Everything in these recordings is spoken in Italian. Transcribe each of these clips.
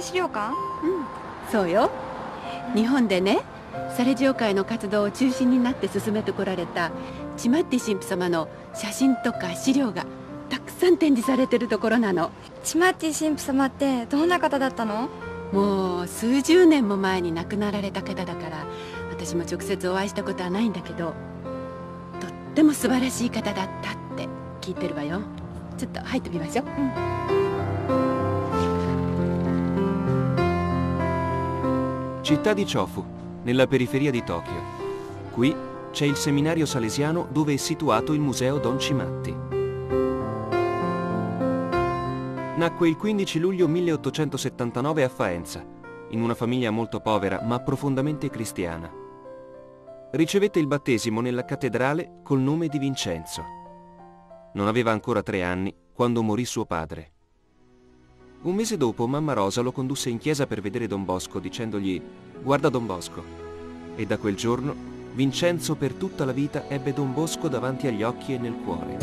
資料館？そうよ。日本でねサレジオ会の活動を中心になって進めてこられたチマッティ神父様の写真とか資料がたくさん展示されてるところなの。チマティ神父様ってどんな方だったの？もう数十年も前に亡くなられた方だから私も直接お会いしたことはないんだけどとっても素晴らしい方だったって聞いてるわよ。ちょっと入ってみましょう Città di Chofu, nella periferia di Tokyo. Qui c'è il seminario salesiano dove è situato il museo Don Cimatti. Nacque il 15 luglio 1879 a Faenza, in una famiglia molto povera ma profondamente cristiana. Ricevette il battesimo nella cattedrale col nome di Vincenzo. Non aveva ancora tre anni quando morì suo padre. Un mese dopo mamma Rosa lo condusse in chiesa per vedere Don Bosco dicendogli guarda Don Bosco. E da quel giorno Vincenzo per tutta la vita ebbe Don Bosco davanti agli occhi e nel cuore.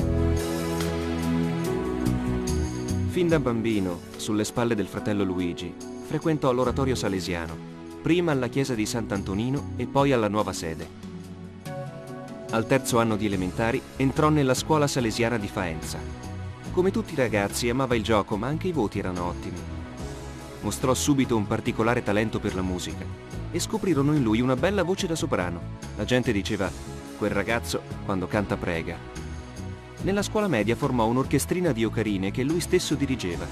Fin da bambino, sulle spalle del fratello Luigi, frequentò l'oratorio salesiano, prima alla chiesa di Sant'Antonino e poi alla nuova sede. Al terzo anno di elementari entrò nella scuola salesiana di Faenza. Come tutti i ragazzi amava il gioco, ma anche i voti erano ottimi. Mostrò subito un particolare talento per la musica e scoprirono in lui una bella voce da soprano. La gente diceva, quel ragazzo quando canta prega. Nella scuola media formò un'orchestrina di ocarine che lui stesso dirigeva.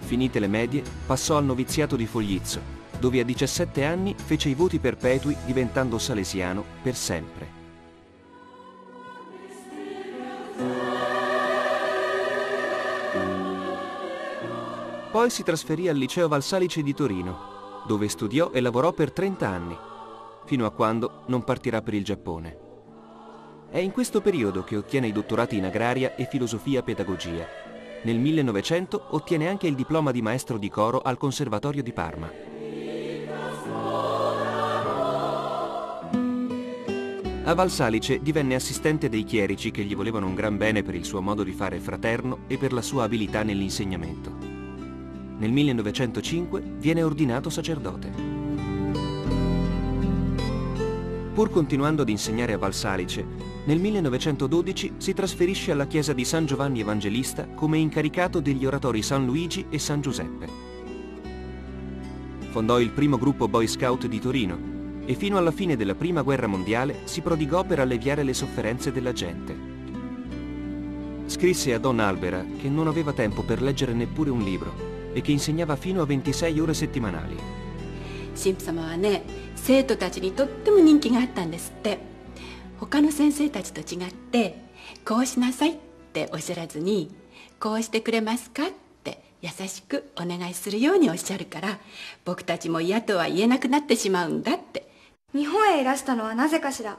Finite le medie, passò al noviziato di Foglizzo, dove a 17 anni fece i voti perpetui diventando salesiano per sempre. Poi si trasferì al liceo Valsalice di Torino, dove studiò e lavorò per 30 anni, fino a quando non partirà per il Giappone. È in questo periodo che ottiene i dottorati in agraria e filosofia pedagogia. Nel 1900 ottiene anche il diploma di maestro di coro al Conservatorio di Parma. A Valsalice divenne assistente dei chierici che gli volevano un gran bene per il suo modo di fare fraterno e per la sua abilità nell'insegnamento. Nel 1905 viene ordinato sacerdote. Pur continuando ad insegnare a Valsalice, nel 1912 si trasferisce alla chiesa di San Giovanni Evangelista come incaricato degli oratori San Luigi e San Giuseppe. Fondò il primo gruppo Boy Scout di Torino e fino alla fine della Prima Guerra Mondiale si prodigò per alleviare le sofferenze della gente. Scrisse a Don Albera che non aveva tempo per leggere neppure un libro e che insegnava fino a 26 ore settimanali. 神父様はね生徒たちにとっても人気があったんですって。他の先生たちと違ってこうしなさいっておっしゃらずにこうしてくれますかって優しくお願いするようにおっしゃるから僕たちも嫌とは言えなくなってしまうんだって。日本へいらしたのはなぜかしら？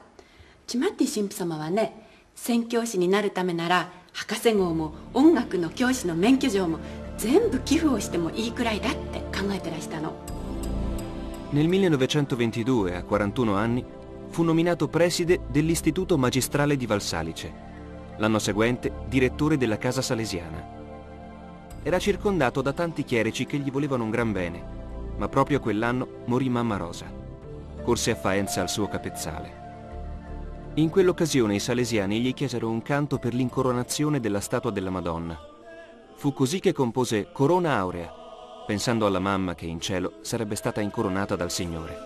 チマッティ神父様はね宣教師になるためなら博士号も音楽の教師の免許状も全部寄付をしてもいいくらいだって考えてらしたの Nel 1922, a 41 anni, fu nominato preside dell'Istituto Magistrale di Valsalice. L'anno seguente, direttore della Casa Salesiana. Era circondato da tanti chierici che gli volevano un gran bene, ma proprio quell'anno morì mamma Rosa. Corse a Faenza al suo capezzale. In quell'occasione i salesiani gli chiesero un canto per l'incoronazione della statua della Madonna. Fu così che compose Corona Aurea, pensando alla mamma che in cielo sarebbe stata incoronata dal Signore.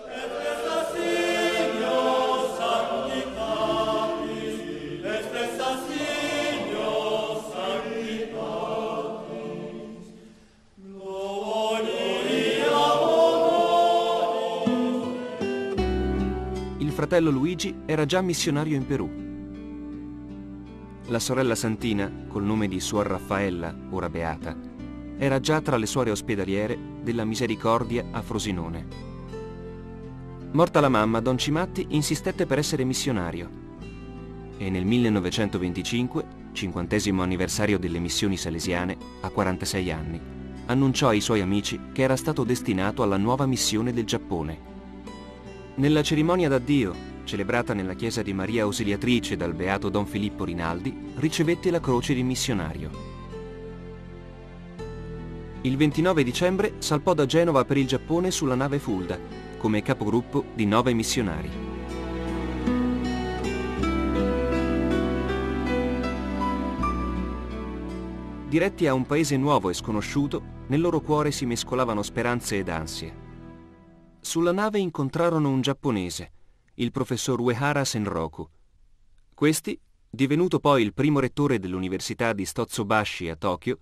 Il fratello Luigi era già missionario in Perù. La sorella Santina, col nome di Suor Raffaella, ora beata, era già tra le suore ospedaliere della Misericordia a Frosinone. Morta la mamma, Don Cimatti insistette per essere missionario e nel 1925, cinquantesimo anniversario delle missioni salesiane, a 46 anni, annunciò ai suoi amici che era stato destinato alla nuova missione del Giappone. Nella cerimonia d'addio, celebrata nella chiesa di Maria Ausiliatrice dal beato Don Filippo Rinaldi, ricevette la croce di missionario. Il 29 dicembre salpò da Genova per il Giappone sulla nave Fulda, come capogruppo di nove missionari. Diretti a un paese nuovo e sconosciuto, nel loro cuore si mescolavano speranze ed ansie. Sulla nave incontrarono un giapponese, il professor Uehara Senroku. Questi, divenuto poi il primo rettore dell'Università di Stotsubashi a Tokyo,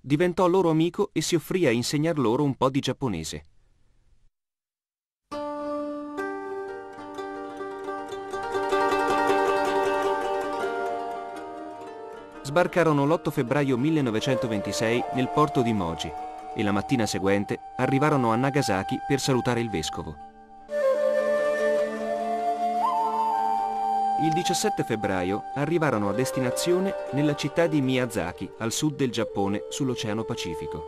diventò loro amico e si offrì a insegnar loro un po' di giapponese. sbarcarono l'8 febbraio 1926 nel porto di Moji e la mattina seguente arrivarono a Nagasaki per salutare il vescovo. Il 17 febbraio arrivarono a destinazione nella città di Miyazaki, al sud del Giappone, sull'Oceano Pacifico.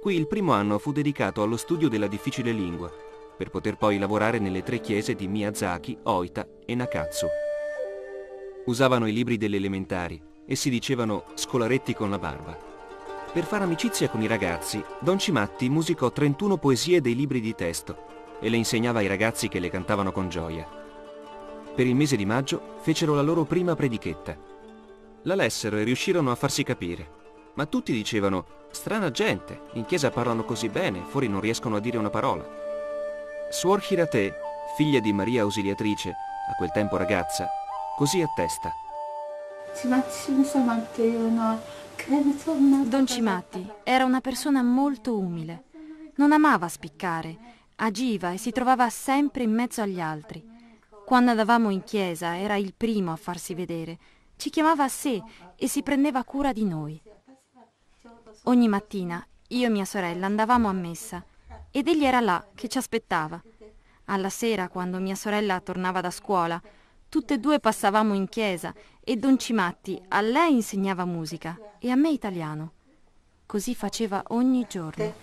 Qui il primo anno fu dedicato allo studio della difficile lingua, per poter poi lavorare nelle tre chiese di Miyazaki, Oita e Nakatsu. Usavano i libri delle elementari e si dicevano scolaretti con la barba. Per fare amicizia con i ragazzi, Don Cimatti musicò 31 poesie dei libri di testo e le insegnava ai ragazzi che le cantavano con gioia. Per il mese di maggio fecero la loro prima predichetta. La lessero e riuscirono a farsi capire, ma tutti dicevano strana gente, in chiesa parlano così bene, fuori non riescono a dire una parola. Suor Hirate, figlia di Maria Ausiliatrice, a quel tempo ragazza, così attesta. Don Cimatti era una persona molto umile. Non amava spiccare, agiva e si trovava sempre in mezzo agli altri. Quando andavamo in chiesa era il primo a farsi vedere. Ci chiamava a sé e si prendeva cura di noi. Ogni mattina io e mia sorella andavamo a messa ed egli era là che ci aspettava. Alla sera, quando mia sorella tornava da scuola, Tutte e due passavamo in chiesa e Don Cimatti a lei insegnava musica e a me italiano. Così faceva ogni giorno.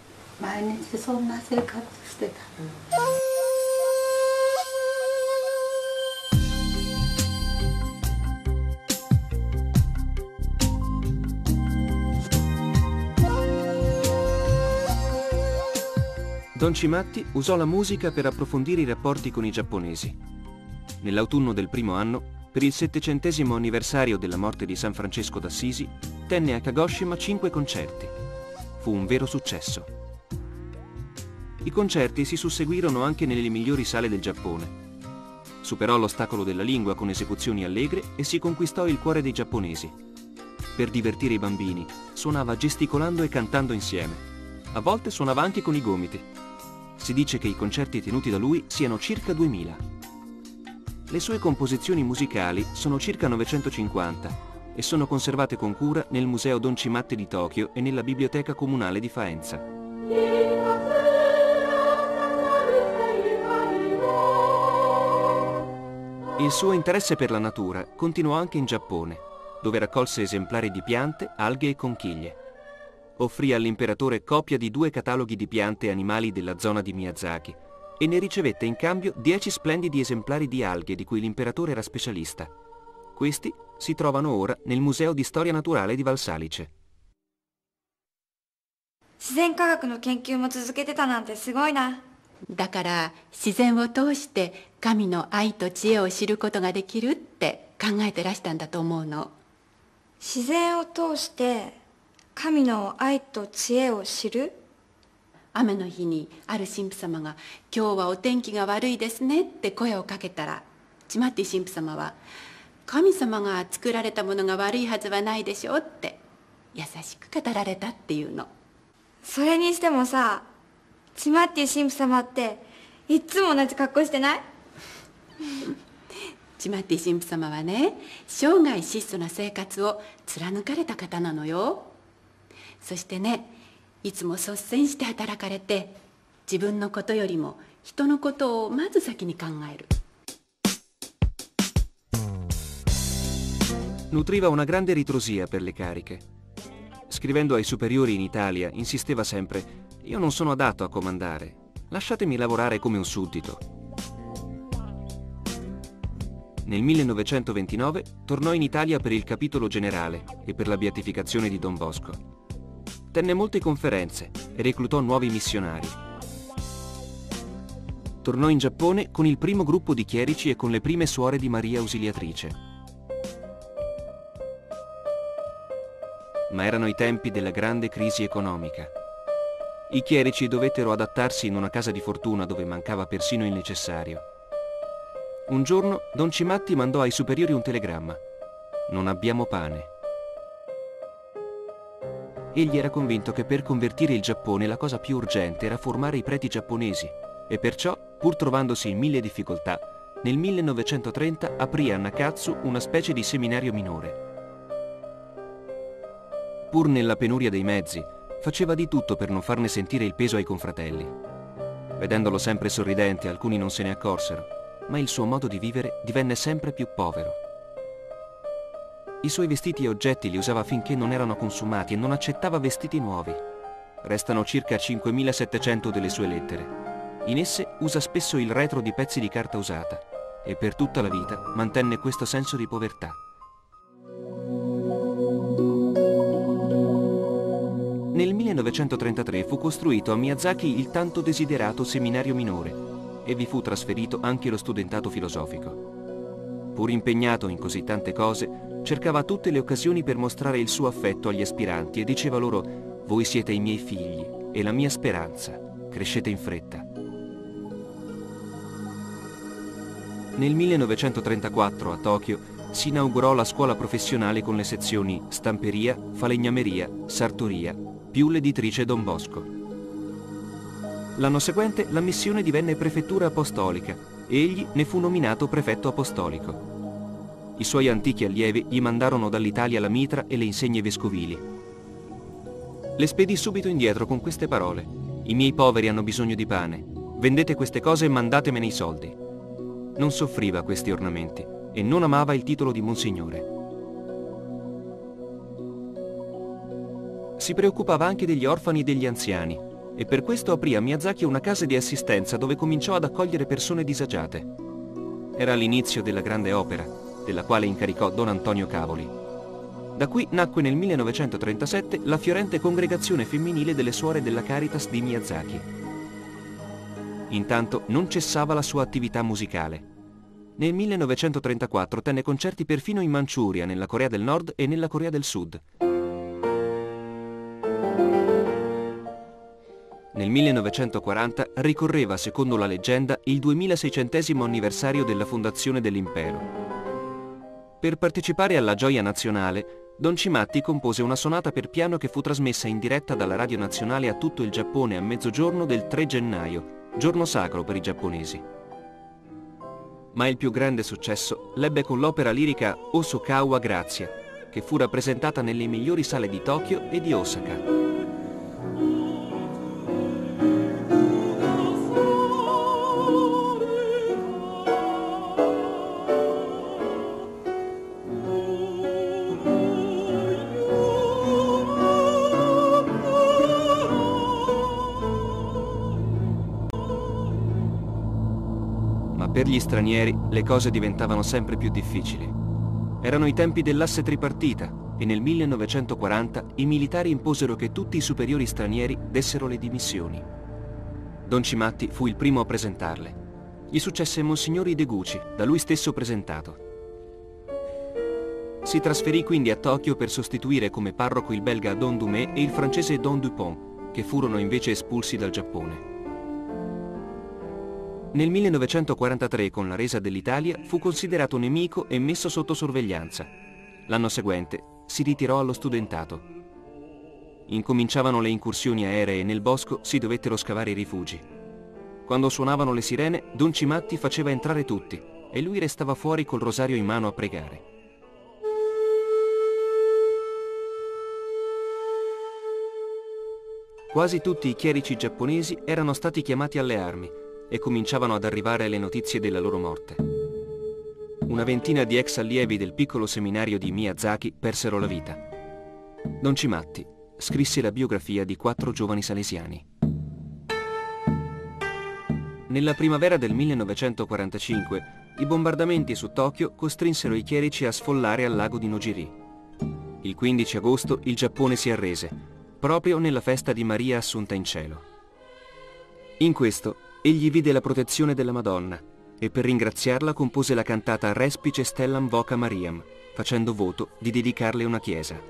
Don Cimatti usò la musica per approfondire i rapporti con i giapponesi Nell'autunno del primo anno, per il settecentesimo anniversario della morte di San Francesco d'Assisi, tenne a Kagoshima cinque concerti. Fu un vero successo. I concerti si susseguirono anche nelle migliori sale del Giappone. Superò l'ostacolo della lingua con esecuzioni allegre e si conquistò il cuore dei giapponesi. Per divertire i bambini, suonava gesticolando e cantando insieme. A volte suonava anche con i gomiti. Si dice che i concerti tenuti da lui siano circa 2000. Le sue composizioni musicali sono circa 950 e sono conservate con cura nel Museo Don Cimatti di Tokyo e nella Biblioteca Comunale di Faenza. Il suo interesse per la natura continuò anche in Giappone, dove raccolse esemplari di piante, alghe e conchiglie. Offrì all'imperatore copia di due cataloghi di piante e animali della zona di Miyazaki e ne ricevette in cambio 10 splendidi esemplari di alghe di cui l'imperatore era specialista. Questi si trovano ora nel Museo di Storia Naturale di Valsalice. 自然科学の研究も続けてたなんてすごいなだから自然を通して神の愛と知恵を知ることができるって考えてらしたんだと思うの自然を通して神の愛と知恵を知る 雨の日にある神父様が「今日はお天気が悪いですね」って声をかけたらチマッティ神父様は「神様が作られたものが悪いはずはないでしょ」って優しく語られたっていうの。それにしてもさチマッティ神父様っていっつも同じ格好してない？チマッティ神父様はね生涯質素な生活を貫かれた方なのよ。そしてねいつも率先して働かれて自分のことよりも人のことをまず先に考える Nutriva una grande ritrosia per le cariche. Scrivendo ai superiori in Italia insisteva sempre Io non sono adatto a comandare, lasciatemi lavorare come un suddito. Nel 1929 tornò in Italia per il capitolo generale e per la beatificazione di Don Bosco. Tenne molte conferenze e reclutò nuovi missionari. Tornò in Giappone con il primo gruppo di chierici e con le prime suore di Maria Ausiliatrice. Ma erano i tempi della grande crisi economica. I chierici dovettero adattarsi in una casa di fortuna dove mancava persino il necessario. Un giorno Don Cimatti mandò ai superiori un telegramma. Non abbiamo pane. Egli era convinto che per convertire il Giappone la cosa più urgente era formare i preti giapponesi e perciò, pur trovandosi in mille difficoltà, nel 1930 aprì a Nakatsu una specie di seminario minore. Pur nella penuria dei mezzi, faceva di tutto per non farne sentire il peso ai confratelli. Vedendolo sempre sorridente, alcuni non se ne accorsero, ma il suo modo di vivere divenne sempre più povero. I suoi vestiti e oggetti li usava finché non erano consumati e non accettava vestiti nuovi. Restano circa 5.700 delle sue lettere. In esse usa spesso il retro di pezzi di carta usata e per tutta la vita mantenne questo senso di povertà. Nel 1933 fu costruito a Miyazaki il tanto desiderato seminario minore e vi fu trasferito anche lo studentato filosofico. Pur impegnato in così tante cose, cercava tutte le occasioni per mostrare il suo affetto agli aspiranti e diceva loro «Voi siete i miei figli e la mia speranza, crescete in fretta». Nel 1934 a Tokyo si inaugurò la scuola professionale con le sezioni stamperia, falegnameria, sartoria, più l'editrice Don Bosco. L'anno seguente la missione divenne prefettura apostolica egli ne fu nominato prefetto apostolico. I suoi antichi allievi gli mandarono dall'Italia la mitra e le insegne vescovili. Le spedì subito indietro con queste parole. I miei poveri hanno bisogno di pane. Vendete queste cose e mandatemene i soldi. Non soffriva questi ornamenti e non amava il titolo di Monsignore. Si preoccupava anche degli orfani e degli anziani e per questo aprì a Miyazaki una casa di assistenza dove cominciò ad accogliere persone disagiate. Era l'inizio della grande opera, della quale incaricò Don Antonio Cavoli. Da qui nacque nel 1937 la fiorente congregazione femminile delle suore della Caritas di Miyazaki. Intanto non cessava la sua attività musicale. Nel 1934 tenne concerti perfino in Manciuria, nella Corea del Nord e nella Corea del Sud. Nel 1940 ricorreva, secondo la leggenda, il 2600 anniversario della fondazione dell'impero. Per partecipare alla gioia nazionale, Don Cimatti compose una sonata per piano che fu trasmessa in diretta dalla Radio Nazionale a tutto il Giappone a mezzogiorno del 3 gennaio, giorno sacro per i giapponesi. Ma il più grande successo l'ebbe con l'opera lirica Osokawa Grazia, che fu rappresentata nelle migliori sale di Tokyo e di Osaka. Stranieri le cose diventavano sempre più difficili. Erano i tempi dell'asse tripartita e nel 1940 i militari imposero che tutti i superiori stranieri dessero le dimissioni. Don Cimatti fu il primo a presentarle. Gli successe Monsignor Ideguchi, da lui stesso presentato. Si trasferì quindi a Tokyo per sostituire come parroco il belga Don Dumé e il francese Don Dupont, che furono invece espulsi dal Giappone. Nel 1943, con la resa dell'Italia, fu considerato nemico e messo sotto sorveglianza. L'anno seguente si ritirò allo studentato. Incominciavano le incursioni aeree e nel bosco si dovettero scavare i rifugi. Quando suonavano le sirene, Don Cimatti faceva entrare tutti e lui restava fuori col rosario in mano a pregare. Quasi tutti i chierici giapponesi erano stati chiamati alle armi e cominciavano ad arrivare le notizie della loro morte. Una ventina di ex allievi del piccolo seminario di Miyazaki persero la vita. Don Cimatti scrisse la biografia di quattro giovani salesiani. Nella primavera del 1945 i bombardamenti su Tokyo costrinsero i chierici a sfollare al lago di Nojiri. Il 15 agosto il Giappone si arrese, proprio nella festa di Maria Assunta in cielo. In questo egli vide la protezione della Madonna e per ringraziarla compose la cantata Respice Stellam Voca Mariam, facendo voto di dedicarle una chiesa.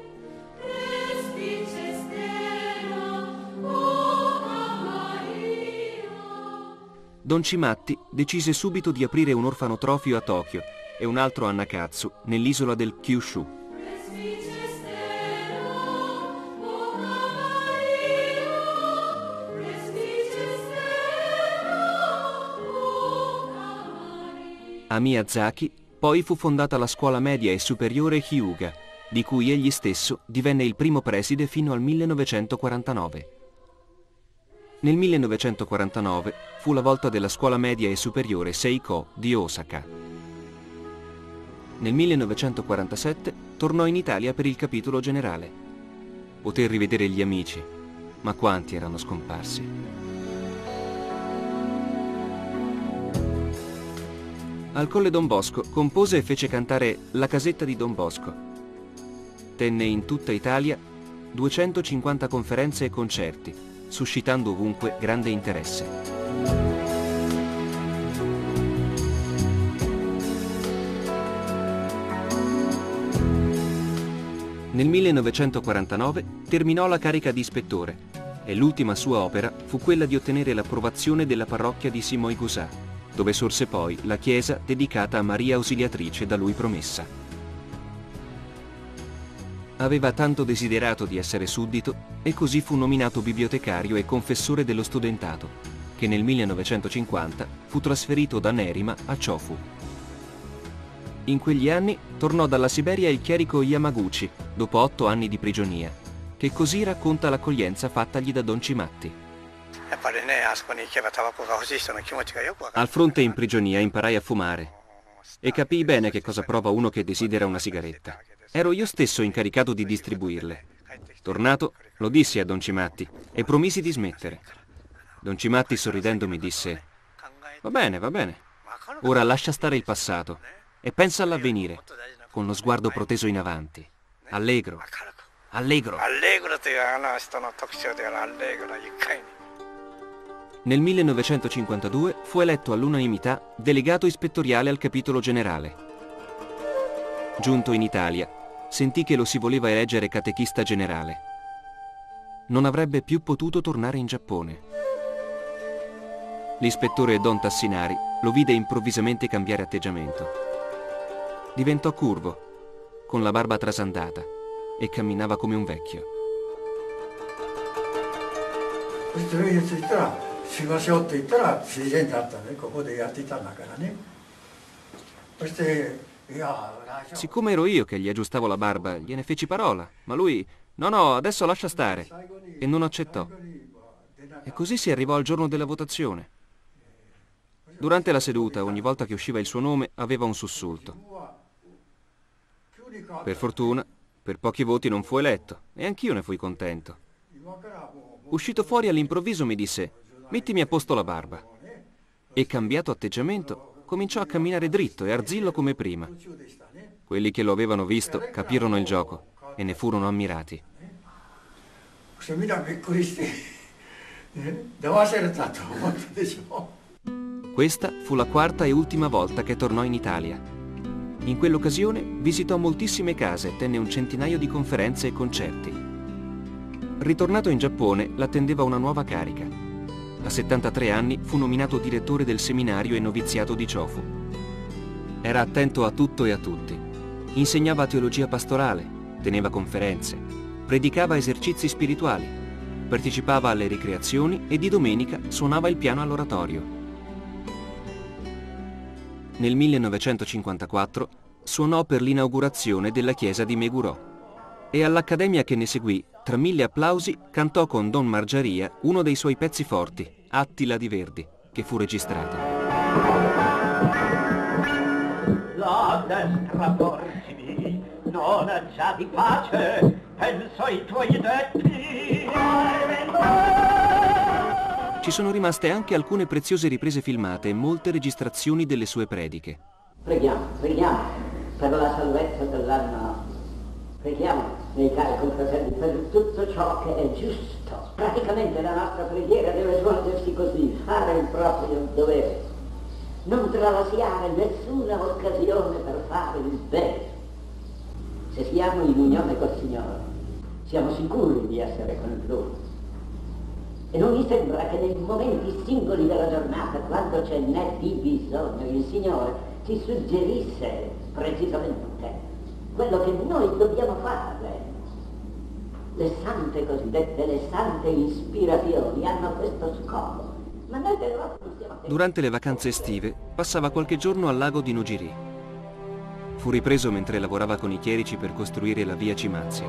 Don Cimatti decise subito di aprire un orfanotrofio a Tokyo e un altro a Nakatsu, nell'isola del Kyushu. A Miyazaki poi fu fondata la scuola media e superiore Hyuga, di cui egli stesso divenne il primo preside fino al 1949. Nel 1949 fu la volta della scuola media e superiore Seiko di Osaka. Nel 1947 tornò in Italia per il capitolo generale. Poté rivedere gli amici, ma quanti erano scomparsi. Al Colle Don Bosco compose e fece cantare La casetta di Don Bosco. Tenne in tutta Italia 250 conferenze e concerti, suscitando ovunque grande interesse. Nel 1949 terminò la carica di ispettore e l'ultima sua opera fu quella di ottenere l'approvazione della parrocchia di Simoigusà, dove sorse poi la chiesa dedicata a Maria Ausiliatrice da lui promessa. Aveva tanto desiderato di essere suddito e così fu nominato bibliotecario e confessore dello studentato, che nel 1950 fu trasferito da Nerima a Chofu. In quegli anni tornò dalla Siberia il chierico Yamaguchi, dopo otto anni di prigionia, che così racconta l'accoglienza fattagli da Don Cimatti. Al fronte in prigionia imparai a fumare e capii bene che cosa prova uno che desidera una sigaretta. Ero io stesso incaricato di distribuirle. Tornato, lo dissi a Don Cimatti e promisi di smettere. Don Cimatti sorridendo mi disse, va bene, va bene, ora lascia stare il passato e pensa all'avvenire, con lo sguardo proteso in avanti. Allegro, allegro nel 1952 fu eletto all'unanimità delegato ispettoriale al capitolo generale. Giunto in Italia, sentì che lo si voleva eleggere catechista generale. Non avrebbe più potuto tornare in Giappone. L'ispettore Don Tassinari lo vide improvvisamente cambiare atteggiamento. Diventò curvo, con la barba trasandata, e camminava come un vecchio. Questo viene città しましょう」って言ったら自然だったねここでやっていたんだからねそして Siccome ero io che gli aggiustavo la barba, gliene feci parola, ma lui, no no, adesso lascia stare, e non accettò. E così si arrivò al giorno della votazione. Durante la seduta, ogni volta che usciva il suo nome, aveva un sussulto. Per fortuna, per pochi voti non fu eletto, e anch'io ne fui contento. Uscito fuori all'improvviso mi disse, mettimi a posto la barba. E cambiato atteggiamento, cominciò a camminare dritto e arzillo come prima. Quelli che lo avevano visto capirono il gioco e ne furono ammirati. Questa fu la quarta e ultima volta che tornò in Italia. In quell'occasione visitò moltissime case e tenne un centinaio di conferenze e concerti. Ritornato in Giappone, l'attendeva una nuova carica a 73 anni fu nominato direttore del seminario e noviziato di Chofu. Era attento a tutto e a tutti. Insegnava teologia pastorale, teneva conferenze, predicava esercizi spirituali, partecipava alle ricreazioni e di domenica suonava il piano all'oratorio. Nel 1954 suonò per l'inaugurazione della chiesa di Megurò e all'accademia che ne seguì, tra mille applausi, cantò con Don Margiaria uno dei suoi pezzi forti, Attila di Verdi, che fu registrato. La destra forsi non ha già di pace, penso ai tuoi detti. Ci sono rimaste anche alcune preziose riprese filmate e molte registrazioni delle sue prediche. Preghiamo, preghiamo per la salvezza dell'anima. Preghiamo, miei cari confratelli, per tutto ciò che è giusto. Praticamente la nostra preghiera deve svolgersi così, fare il proprio dovere. Non travasiare nessuna occasione per fare il bene. Se siamo in unione col Signore, siamo sicuri di essere con Lui. E non mi sembra che nei momenti singoli della giornata, quando ce n'è di bisogno, il Signore ci suggerisse precisamente quello che noi dobbiamo fare. Le sante cosiddette, le sante ispirazioni hanno questo scopo. Ma noi non stiamo Durante le vacanze estive passava qualche giorno al lago di Nogiri. Fu ripreso mentre lavorava con i chierici per costruire la via Cimazia.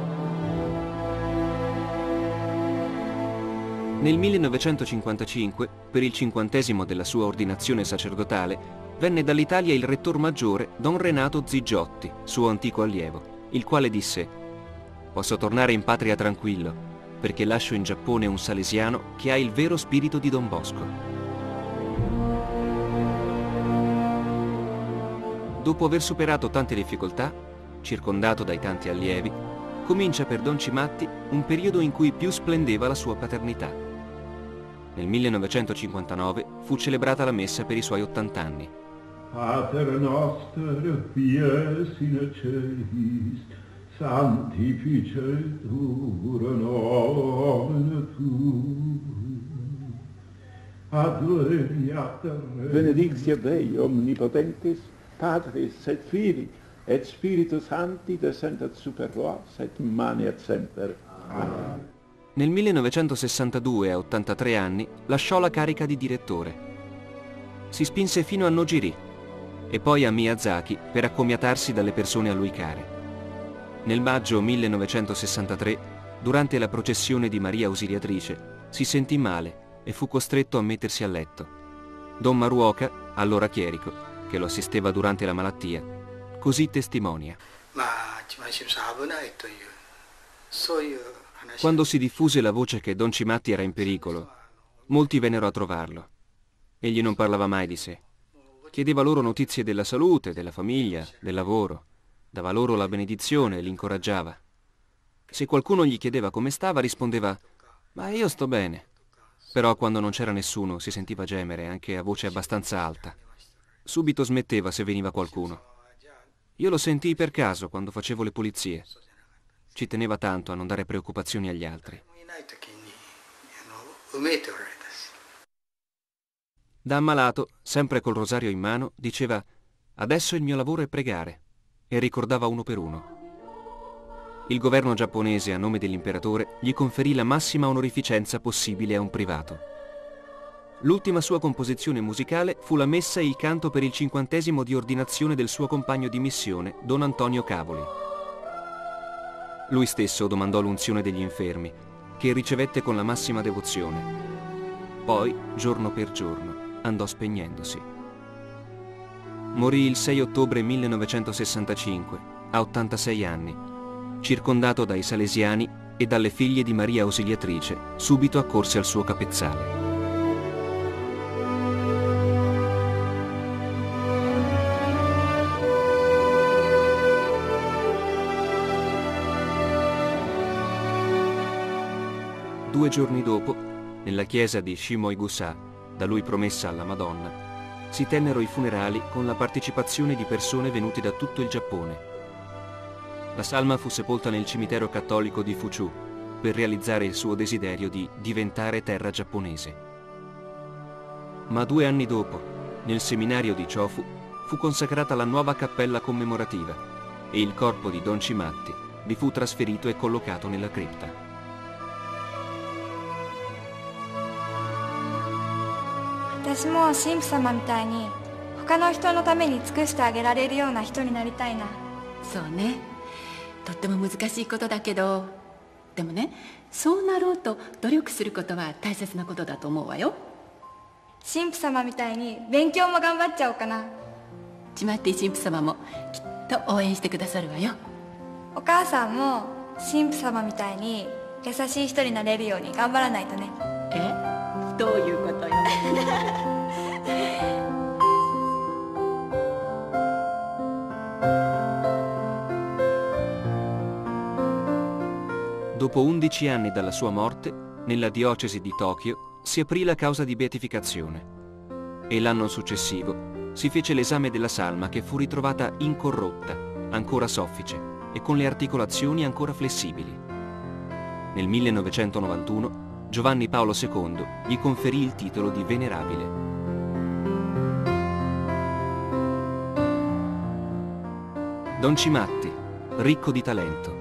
Nel 1955, per il cinquantesimo della sua ordinazione sacerdotale, venne dall'Italia il rettor maggiore Don Renato Zigiotti, suo antico allievo, il quale disse «Posso tornare in patria tranquillo, perché lascio in Giappone un salesiano che ha il vero spirito di Don Bosco». Dopo aver superato tante difficoltà, circondato dai tanti allievi, comincia per Don Cimatti un periodo in cui più splendeva la sua paternità. Nel 1959 fu celebrata la messa per i suoi 80 anni. Pater noster, pies in celis, sanctificetur nomen tuum. Adveniat Regnum. Benedictio Dei omnipotentis, Patris et Filii et Spiritus Sancti descendat super vos et maniat semper. Amen. Nel 1962, a 83 anni, lasciò la carica di direttore. Si spinse fino a Nogiri e poi a Miyazaki per accomiatarsi dalle persone a lui care. Nel maggio 1963, durante la processione di Maria Ausiliatrice, si sentì male e fu costretto a mettersi a letto. Don Maruoka, allora chierico, che lo assisteva durante la malattia, così testimonia. Quando si diffuse la voce che Don Cimatti era in pericolo, molti vennero a trovarlo. Egli non parlava mai di sé. Chiedeva loro notizie della salute, della famiglia, del lavoro. Dava loro la benedizione e li incoraggiava. Se qualcuno gli chiedeva come stava, rispondeva «Ma io sto bene». Però quando non c'era nessuno si sentiva gemere, anche a voce abbastanza alta. Subito smetteva se veniva qualcuno. Io lo sentii per caso quando facevo le pulizie. Ci teneva tanto a non dare preoccupazioni agli altri. Da ammalato, sempre col rosario in mano, diceva «Adesso il mio lavoro è pregare» e ricordava uno per uno. Il governo giapponese, a nome dell'imperatore, gli conferì la massima onorificenza possibile a un privato. L'ultima sua composizione musicale fu la messa e il canto per il cinquantesimo di ordinazione del suo compagno di missione, Don Antonio Cavoli. Lui stesso domandò l'unzione degli infermi, che ricevette con la massima devozione. Poi, giorno per giorno, andò spegnendosi. Morì il 6 ottobre 1965, a 86 anni, circondato dai salesiani e dalle figlie di Maria Ausiliatrice, subito accorse al suo capezzale. Due giorni dopo, nella chiesa di Shimoigusa, da lui promessa alla Madonna, si tennero i funerali con la partecipazione di persone venute da tutto il Giappone. La salma fu sepolta nel cimitero cattolico di Fuchu per realizzare il suo desiderio di diventare terra giapponese. Ma due anni dopo, nel seminario di Chofu, fu consacrata la nuova cappella commemorativa e il corpo di Don Cimatti vi fu trasferito e collocato nella cripta. 他の人のために尽くしてあげられるような人になりたいな。そうね。とっても難しいことだけどでもねそうなろうと努力することは大切なことだと思うわよ。神父様みたいに勉強も頑張っちゃおうかな。チマッティ神父様もきっと応援してくださるわよ。お母さんも神父様みたいに優しい人になれるように頑張らないとね。え？どういう？Dopo 11 anni dalla sua morte, nella diocesi di Tokyo si aprì la causa di beatificazione e l'anno successivo si fece l'esame della salma che fu ritrovata incorrotta, ancora soffice e con le articolazioni ancora flessibili. Nel 1991 Giovanni Paolo II gli conferì il titolo di venerabile. Don Cimatti, ricco di talento,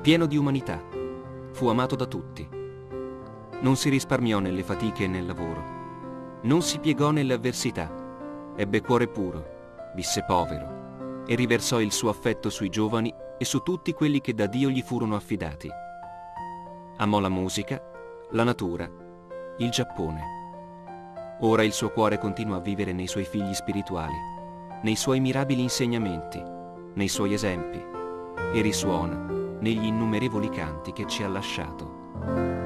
pieno di umanità, fu amato da tutti. Non si risparmiò nelle fatiche e nel lavoro. Non si piegò nelle avversità. Ebbe cuore puro, visse povero e riversò il suo affetto sui giovani e su tutti quelli che da Dio gli furono affidati. Amò la musica, la natura, il Giappone. Ora il suo cuore continua a vivere nei suoi figli spirituali, nei suoi mirabili insegnamenti, nei suoi esempi e risuona negli innumerevoli canti che ci ha lasciato.